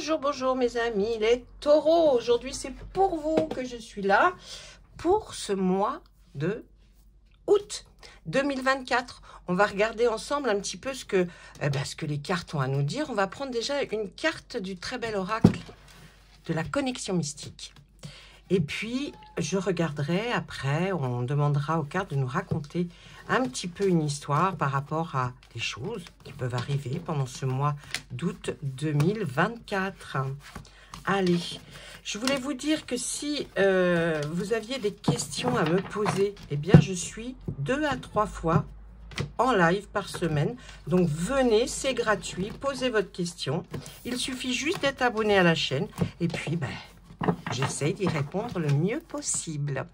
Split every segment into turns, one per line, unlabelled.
Bonjour, bonjour mes amis, les taureaux. Aujourd'hui, c'est pour vous que je suis là pour ce mois de août 2024. On va regarder ensemble un petit peu ce que, eh ben, ce que les cartes ont à nous dire. On va prendre déjà une carte du très bel oracle de la connexion mystique. Et puis, je regarderai après, on demandera aux cartes de nous raconter un petit peu une histoire par rapport à des choses qui peuvent arriver pendant ce mois d'août 2024. Allez, je voulais vous dire que si euh, vous aviez des questions à me poser, eh bien, je suis deux à trois fois en live par semaine. Donc, venez, c'est gratuit, posez votre question. Il suffit juste d'être abonné à la chaîne. Et puis, ben, j'essaye d'y répondre le mieux possible.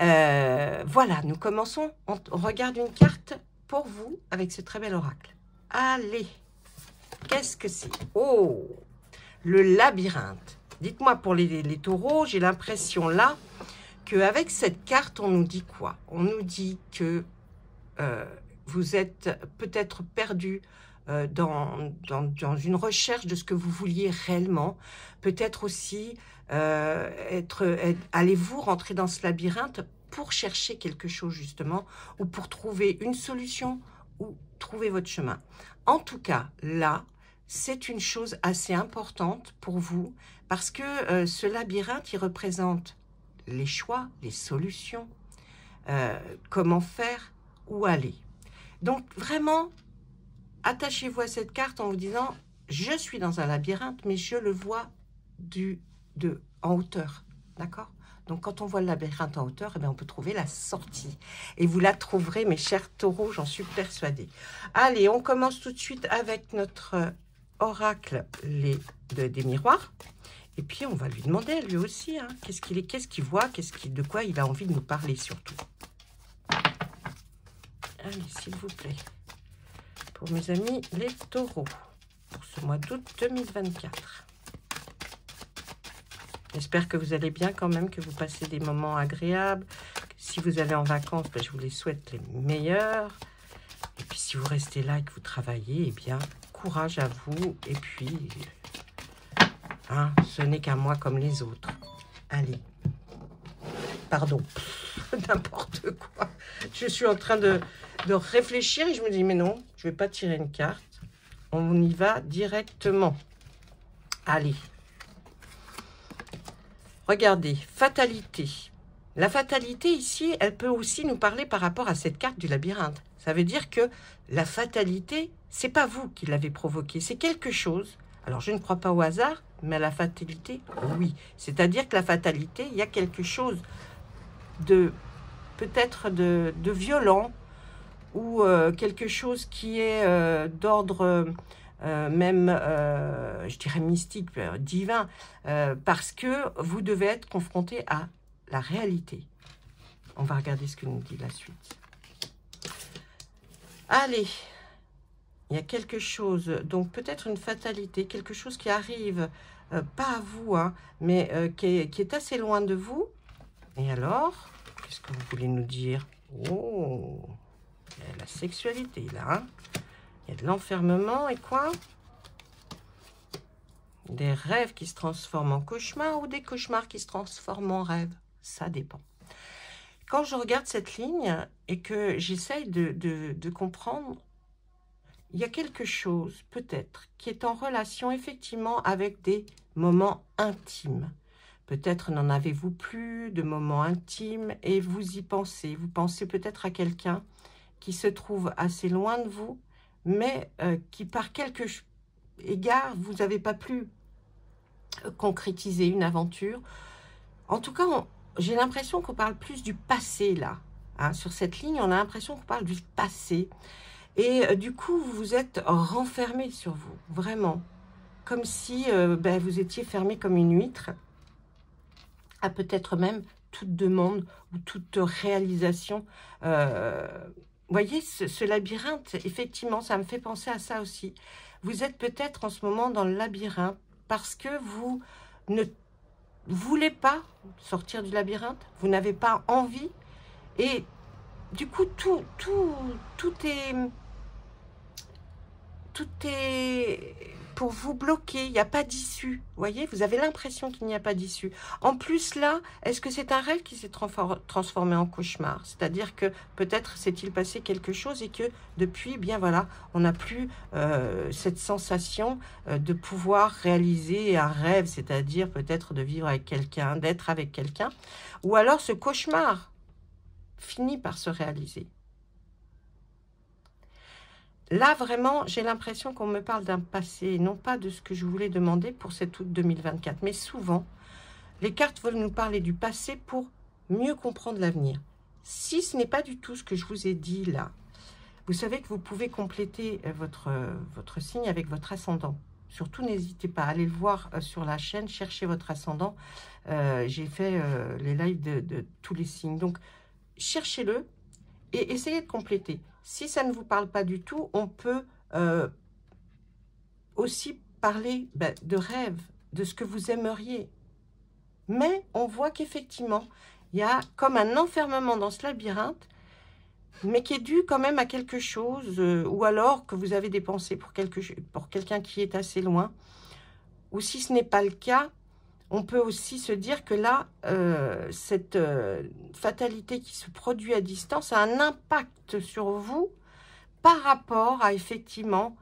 Euh, voilà, nous commençons. On, regarde une carte pour vous avec ce très bel oracle. Allez, qu'est-ce que c'est? Oh, le labyrinthe. Dites-moi pour les, taureaux, j'ai l'impression là qu'avec cette carte, on nous dit quoi? On nous dit que euh, vous êtes peut-être perdu euh, dans, dans, une recherche de ce que vous vouliez réellement. Peut-être aussi euh, allez-vous rentrer dans ce labyrinthe pour chercher quelque chose justement, ou pour trouver une solution, ou trouver votre chemin? En tout cas, là, c'est une chose assez importante pour vous, parce que euh, ce labyrinthe, il représente les choix, les solutions, euh, comment faire, où aller. Donc vraiment, attachez-vous à cette carte en vous disant, je suis dans un labyrinthe, mais je le vois du en hauteur. D'accord? Donc, quand on voit le labyrinthe en hauteur, eh on peut trouver la sortie. Et vous la trouverez, mes chers taureaux, j'en suis persuadée. Allez, on commence tout de suite avec notre euh, oracle des miroirs. Et puis, on va lui demander, lui aussi, hein, qu'est-ce qu'il est, qu'est-ce qu'il voit, qu'il, de quoi il a envie de nous parler, surtout. Allez, s'il vous plaît. Pour mes amis, les taureaux. Pour ce mois d'août 2024. J'espère que vous allez bien quand même, que vous passez des moments agréables. Si vous allez en vacances, ben, je vous les souhaite les meilleurs. Et puis si vous restez là et que vous travaillez, eh bien, courage à vous. Et puis, hein, ce n'est qu'un mois comme les autres. Allez. Pardon. N'importe quoi. Je suis en train de, de réfléchir et je me dis, mais non, je ne vais pas tirer une carte. On y va directement. Allez. Regardez, fatalité. La fatalité ici, elle peut aussi nous parler par rapport à cette carte du labyrinthe. Ça veut dire que la fatalité, c'est pas vous qui l'avez provoquée, c'est quelque chose. Alors je ne crois pas au hasard, mais à la fatalité, oui. C'est-à-dire que la fatalité, il y a quelque chose de peut-être de, violent ou euh, quelque chose qui est euh, d'ordre euh, même, euh, je dirais mystique, euh, divin, parce que vous devez être confronté à la réalité. On va regarder ce que nous dit la suite. Allez, il y a quelque chose, donc peut-être une fatalité, quelque chose qui arrive, pas à vous, hein, mais qui, est, assez loin de vous. Et alors, qu'est-ce que vous voulez nous dire? Oh, la sexualité là, hein il y a de l'enfermement et quoi? Des rêves qui se transforment en cauchemars ou des cauchemars qui se transforment en rêves? Ça dépend. Quand je regarde cette ligne et que j'essaye de, de comprendre, il y a quelque chose, peut-être, qui est en relation effectivement avec des moments intimes. Peut-être n'en avez-vous plus de moments intimes et vous y pensez. Vous pensez peut-être à quelqu'un qui se trouve assez loin de vous mais euh, qui par quelque égard, vous n'avez pas pu euh, concrétiser une aventure. En tout cas, j'ai l'impression qu'on parle plus du passé là. Hein. Sur cette ligne, on a l'impression qu'on parle du passé. Et euh, du coup, vous vous êtes renfermé sur vous, vraiment. Comme si ben, vous étiez fermé comme une huître, à peut-être même toute demande ou toute réalisation voyez, ce, labyrinthe, effectivement, ça me fait penser à ça aussi. Vous êtes peut-être en ce moment dans le labyrinthe parce que vous ne voulez pas sortir du labyrinthe, vous n'avez pas envie, et du coup, tout, tout, tout est... Tout est pour vous bloquer. Il n'y a pas d'issue. Vous voyez, vous avez l'impression qu'il n'y a pas d'issue. En plus, là, est-ce que c'est un rêve qui s'est transformé en cauchemar? C'est-à-dire que peut-être s'est-il passé quelque chose et que depuis, bien voilà, on n'a plus euh, cette sensation euh, de pouvoir réaliser un rêve, c'est-à-dire peut-être de vivre avec quelqu'un, d'être avec quelqu'un. Ou alors ce cauchemar finit par se réaliser. Là, vraiment, j'ai l'impression qu'on me parle d'un passé, non pas de ce que je voulais demander pour cet août 2024. Mais souvent, les cartes veulent nous parler du passé pour mieux comprendre l'avenir. Si ce n'est pas du tout ce que je vous ai dit là, vous savez que vous pouvez compléter euh, votre, euh, votre signe avec votre ascendant. Surtout, n'hésitez pas à aller le voir euh, sur la chaîne, chercher votre ascendant. J'ai fait les lives de tous les signes. Donc, cherchez-le et essayez de compléter. Si ça ne vous parle pas du tout, on peut euh, aussi parler ben, de rêve, de ce que vous aimeriez. Mais on voit qu'effectivement, il y a comme un enfermement dans ce labyrinthe, mais qui est dû quand même à quelque chose, euh, ou alors que vous avez pour, quelque, pour quelqu'un qui est assez loin. Ou si ce n'est pas le cas, on peut aussi se dire que là, euh, cette euh, fatalité qui se produit à distance a un impact sur vous par rapport à effectivement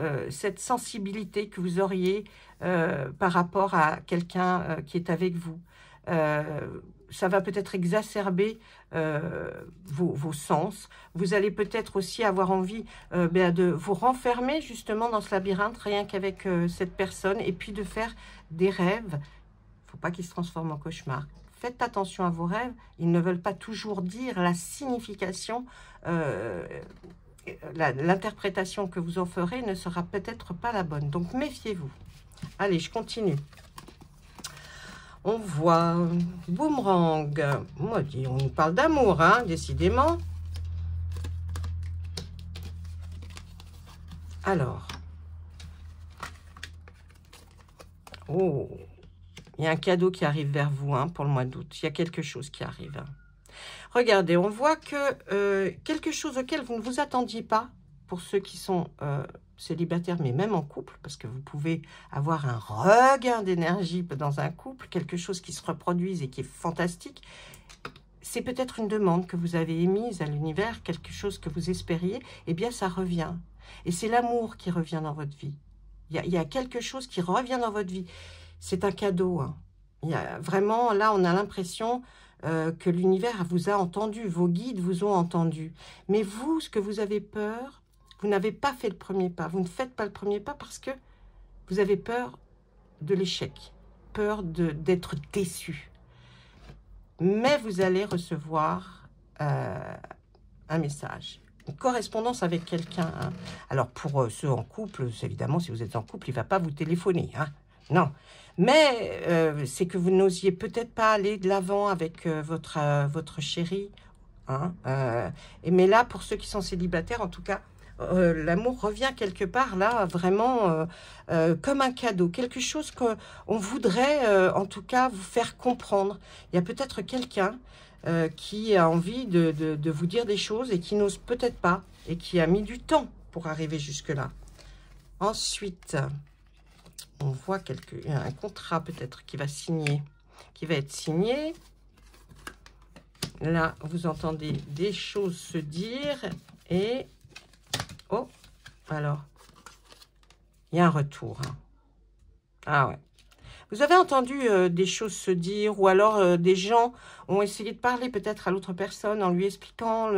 euh, cette sensibilité que vous auriez par rapport à quelqu'un qui est avec vous. ça va peut-être exacerber vos, sens. Vous allez peut-être aussi avoir envie ben, de vous renfermer justement dans ce labyrinthe, rien qu'avec cette personne, et puis de faire des rêves. Il ne faut pas qu'ils se transforment en cauchemar. Faites attention à vos rêves. Ils ne veulent pas toujours dire la signification. Euh, l'interprétation que vous en ferez ne sera peut-être pas la bonne. Donc, méfiez-vous. Allez, je continue. On voit boomerang. on nous parle d'amour, hein, décidément. Alors, Oh, il y a un cadeau qui arrive vers vous hein, pour le mois d'août. Il y a quelque chose qui arrive. Regardez, on voit que euh, quelque chose auquel vous ne vous attendiez pas, pour ceux qui sont euh, célibataires, mais même en couple, parce que vous pouvez avoir un regain d'énergie dans un couple, quelque chose qui se reproduise et qui est fantastique. C'est peut-être une demande que vous avez émise à l'univers, quelque chose que vous espériez, eh bien ça revient. Et c'est l'amour qui revient dans votre vie. Il y, a, quelque chose qui revient dans votre vie. C'est un cadeau. Hein. Y a, vraiment, là, on a l'impression euh, que l'univers vous a entendu, vos guides vous ont entendu. Mais vous, ce que vous avez peur, vous n'avez pas fait le premier pas. Vous ne faites pas le premier pas parce que vous avez peur de l'échec, peur d'être déçu. Mais vous allez recevoir euh, un message correspondance avec quelqu'un. Hein. Alors, pour euh, ceux en couple, évidemment, si vous êtes en couple, il va pas vous téléphoner. Hein. Non. Mais euh, c'est que vous n'osiez peut-être pas aller de l'avant avec euh, votre, votre chéri. Hein. et mais là, pour ceux qui sont célibataires, en tout cas, l'amour revient quelque part là, vraiment comme un cadeau. Quelque chose qu'on voudrait, en tout cas, vous faire comprendre. Il y a peut-être quelqu'un euh, qui a envie de, vous dire des choses et qui n'ose peut-être pas et qui a mis du temps pour arriver jusque-là. Ensuite, on voit quelque, un contrat peut-être qui va signer, qui va être signé. Là, vous entendez des choses se dire et... Oh, alors, il y a un retour. Ah ouais. Vous avez entendu euh, des choses se dire ou alors euh, des gens ont essayé de parler peut-être à l'autre personne en lui expliquant,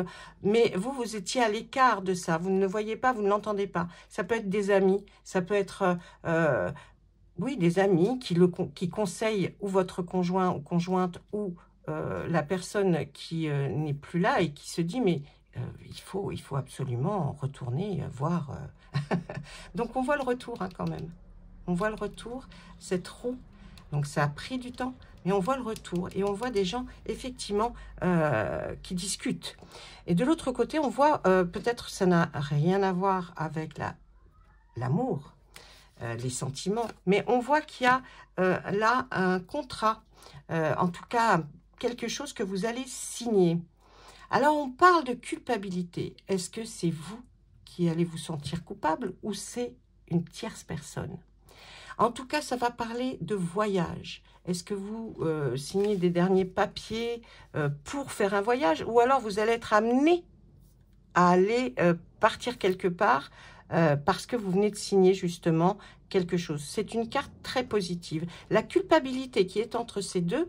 mais vous, vous étiez à l'écart de ça. Vous ne le voyez pas, vous ne l'entendez pas. Ça peut être des amis, ça peut être... Euh, oui, des amis qui, le, qui conseillent ou votre conjoint ou conjointe ou la personne qui n'est plus là et qui se dit, mais il, faut, il faut absolument retourner voir. Donc, on voit le retour hein, quand même. On voit le retour, cette roue. Donc, ça a pris du temps, mais on voit le retour. Et on voit des gens, effectivement, euh, qui discutent. Et de l'autre côté, on voit, euh, peut-être ça n'a rien à voir avec l'amour, euh, les sentiments, mais on voit qu'il y a là un contrat, en tout cas, quelque chose que vous allez signer. Alors, on parle de culpabilité. Est-ce que c'est vous qui allez vous sentir coupable ou c'est une tierce personne? En tout cas, ça va parler de voyage. Est-ce que vous euh, signez des derniers papiers euh, pour faire un voyage? Ou alors vous allez être amené à aller euh, partir quelque part parce que vous venez de signer justement quelque chose? C'est une carte très positive. La culpabilité qui est entre ces deux,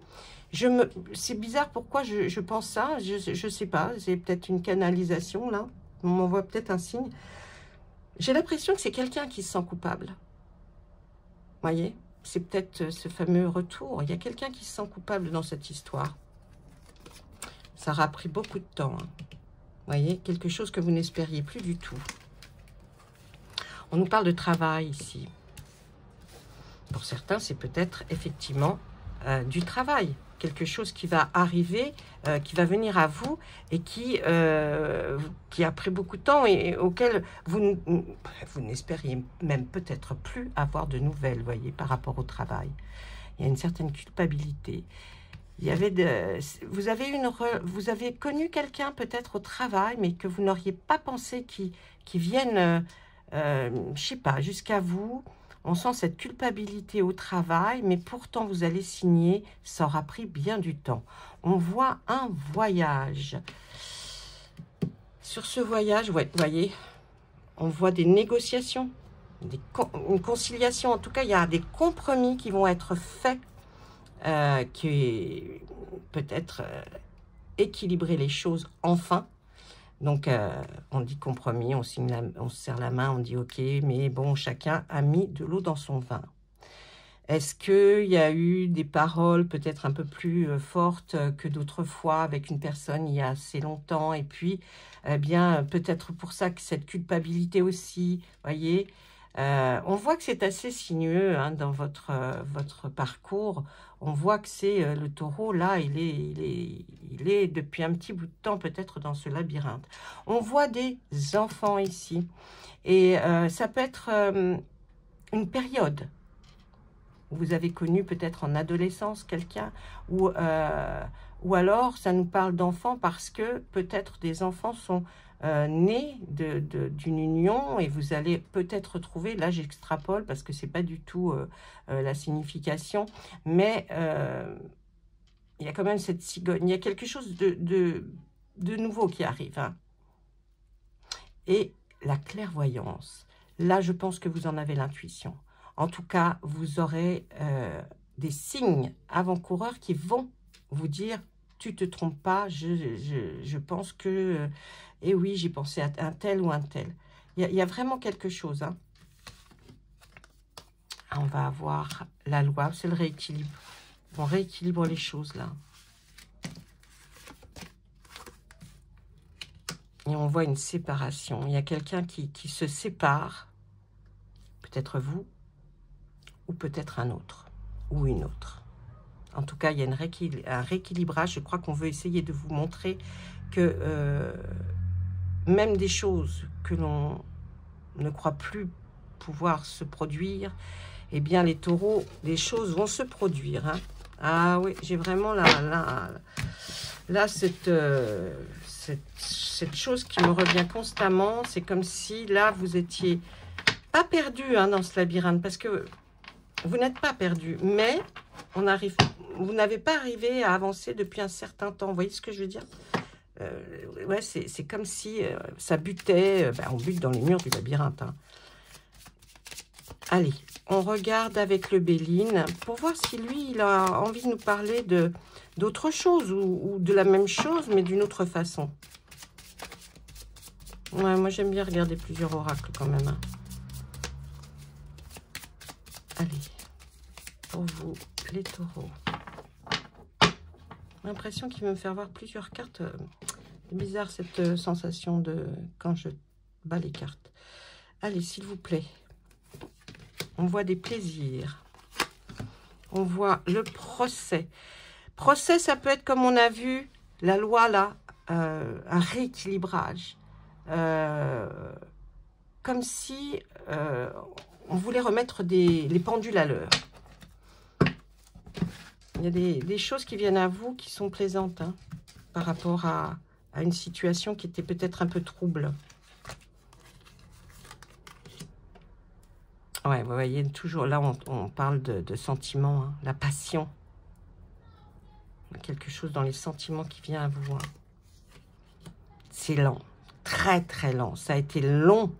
je me, c'est bizarre pourquoi je, pense ça, je ne sais pas, c'est peut-être une canalisation là, on m'envoie peut-être un signe. J'ai l'impression que c'est quelqu'un qui se sent coupable. Voyez c'est peut-être ce fameux retour. Il y a quelqu'un qui se sent coupable dans cette histoire. Ça aura pris beaucoup de temps. Hein. Vous voyez, quelque chose que vous n'espériez plus du tout. On nous parle de travail ici. Pour certains, c'est peut-être effectivement euh, du travail quelque chose qui va arriver, euh, qui va venir à vous et qui, euh, qui a pris beaucoup de temps et, auquel vous, vous n'espériez même peut-être plus avoir de nouvelles, voyez, par rapport au travail. Il y a une certaine culpabilité. Il y avait de, vous avez une, vous avez connu quelqu'un peut-être au travail, mais que vous n'auriez pas pensé qui, vienne, euh, je sais pas, jusqu'à vous on sent cette culpabilité au travail, mais pourtant vous allez signer, ça aura pris bien du temps. On voit un voyage. Sur ce voyage, vous voyez, on voit des négociations, une conciliation. En tout cas, il y a des compromis qui vont être faits, euh, qui peut-être euh, équilibrer les choses enfin. Donc, euh, on dit compromis, on, signe on se serre la main, on dit OK, mais bon, chacun a mis de l'eau dans son vin. Est-ce qu'il y a eu des paroles peut-être un peu plus euh, fortes que d'autres fois avec une personne il y a assez longtemps? Et puis, eh bien, peut-être pour ça que cette culpabilité aussi, voyez, euh, on voit que c'est assez sinueux hein, dans votre, votre parcours on voit que c'est le taureau, là, il est, il, est, depuis un petit bout de temps peut-être dans ce labyrinthe. On voit des enfants ici. Et euh, ça peut être euh, une période vous avez connu peut-être en adolescence quelqu'un, ou, ou alors ça nous parle d'enfants parce que peut-être des enfants sont euh, né d'une union et vous allez peut-être retrouver, là j'extrapole parce que c'est pas du tout euh, euh, la signification, mais il y a quand même cette cigogne, il y a quelque chose de, nouveau qui arrive. Hein. Et la clairvoyance, là je pense que vous en avez l'intuition. En tout cas, vous aurez des signes avant-coureurs qui vont vous dire tu te trompes pas, je, pense que et oui, j'ai pensé à un tel ou un tel. Il y, a vraiment quelque chose. Hein. On va avoir la loi, c'est le rééquilibre. On rééquilibre les choses là. Et on voit une séparation. Il y a quelqu'un qui, se sépare. Peut-être vous, ou peut-être un autre, ou une autre. En tout cas, il y a un rééquilibrage. Je crois qu'on veut essayer de vous montrer que euh, même des choses que l'on ne croit plus pouvoir se produire, eh bien, les taureaux, les choses vont se produire. Hein. Ah oui, j'ai vraiment là, là, là cette, cette, chose qui me revient constamment. C'est comme si là, vous étiez pas perdu hein, dans ce labyrinthe, parce que vous n'êtes pas perdu, mais on arrive, vous n'avez pas arrivé à avancer depuis un certain temps. Vous voyez ce que je veux dire? Euh, c'est comme si euh, ça butait. Euh, ben, on bute dans les murs du labyrinthe. Hein. Allez, on regarde avec le Béline pour voir si lui, il a envie de nous parler d'autre chose ou, de la même chose, mais d'une autre façon. Ouais, moi, j'aime bien regarder plusieurs oracles quand même. Hein. Allez, pour vous, les taureaux. L'impression qu'il veut me faire voir plusieurs cartes bizarre cette euh, sensation de quand je bats les cartes. Allez, s'il vous plaît. On voit des plaisirs. On voit le procès. Procès, ça peut être comme on a vu, la loi là, euh, un rééquilibrage. Euh, comme si on voulait remettre les pendules à l'heure. Il y a des, choses qui viennent à vous qui sont plaisantes hein, par rapport à une situation qui était peut-être un peu trouble. Ouais, vous voyez, toujours là, on, parle de, sentiments, hein, la passion. Quelque chose dans les sentiments qui vient à vous. Hein. C'est lent, très très lent. Ça a été long.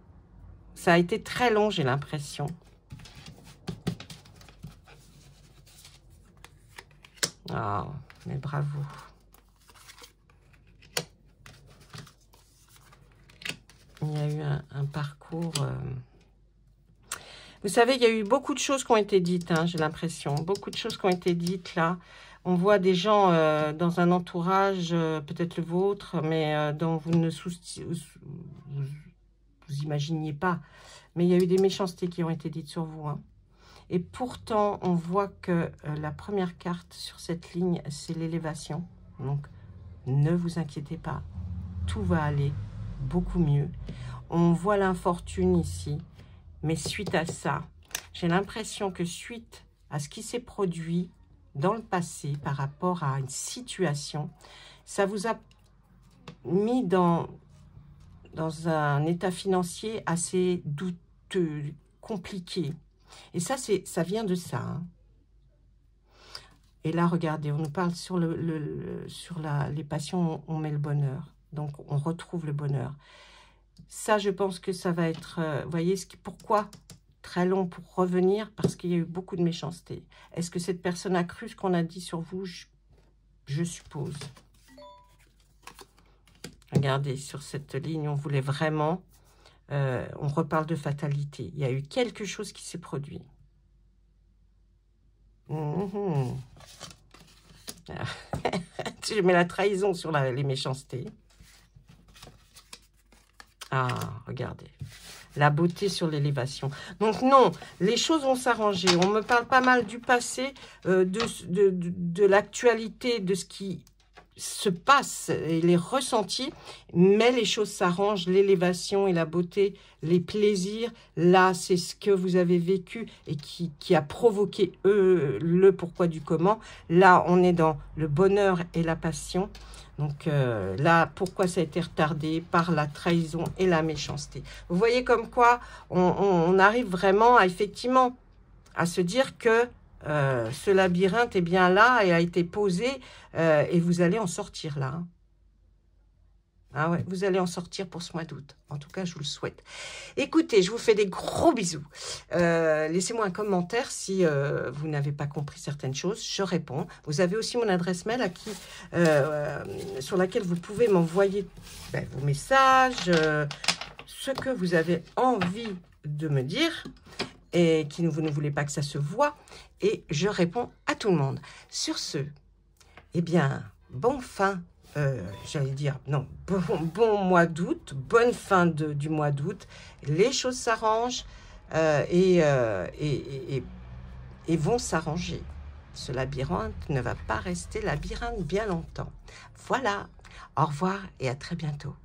Ça a été très long, j'ai l'impression. Ah, mais bravo. Il y a eu un, parcours... Euh, vous savez, il y a eu beaucoup de choses qui ont été dites, hein, j'ai l'impression. Beaucoup de choses qui ont été dites là. On voit des gens euh, dans un entourage, euh, peut-être le vôtre, mais euh, dont vous ne vous, imaginiez pas. Mais il y a eu des méchancetés qui ont été dites sur vous. Hein. Et pourtant, on voit que la première carte sur cette ligne, c'est l'élévation. Donc, ne vous inquiétez pas. Tout va aller beaucoup mieux. On voit l'infortune ici. Mais suite à ça, j'ai l'impression que suite à ce qui s'est produit dans le passé par rapport à une situation, ça vous a mis dans, dans un état financier assez douteux, compliqué. Et ça, ça vient de ça. Hein. Et là, regardez, on nous parle sur, le, sur la, les passions, on met le bonheur. Donc, on retrouve le bonheur. Ça, je pense que ça va être... Euh, vous voyez, ce qui, pourquoi très long pour revenir Parce qu'il y a eu beaucoup de méchanceté. Est-ce que cette personne a cru ce qu'on a dit sur vous? Je, suppose. Regardez, sur cette ligne, on voulait vraiment... Euh, on reparle de fatalité. Il y a eu quelque chose qui s'est produit. Je mets la trahison sur les méchancetés. Ah, regardez. La beauté sur l'élévation. Donc non, les choses vont s'arranger. On me parle pas mal du passé, euh, de, de, de l'actualité, de ce qui se passe et les ressentis, mais les choses s'arrangent, l'élévation et la beauté, les plaisirs, là, c'est ce que vous avez vécu et qui, qui a provoqué eux, le pourquoi du comment. Là, on est dans le bonheur et la passion. Donc euh, là, pourquoi ça a été retardé Par la trahison et la méchanceté? Vous voyez comme quoi on, arrive vraiment à effectivement à se dire que euh, ce labyrinthe est bien là et a été posé euh, et vous allez en sortir là. Hein. Ah ouais, vous allez en sortir pour ce mois d'août. En tout cas, je vous le souhaite. Écoutez, je vous fais des gros bisous. Euh, laissez-moi un commentaire si euh, vous n'avez pas compris certaines choses. Je réponds. Vous avez aussi mon adresse mail à qui, euh, sur laquelle vous pouvez m'envoyer ben, vos messages, ce que vous avez envie de me dire et qui vous ne voulez pas que ça se voit. Et je réponds à tout le monde. Sur ce, eh bien, bon fin euh, j'allais dire, non, bon, mois d'août, bonne fin de, du mois d'août, les choses s'arrangent euh, euh, et, et, et, vont s'arranger. Ce labyrinthe ne va pas rester labyrinthe bien longtemps. Voilà, au revoir et à très bientôt.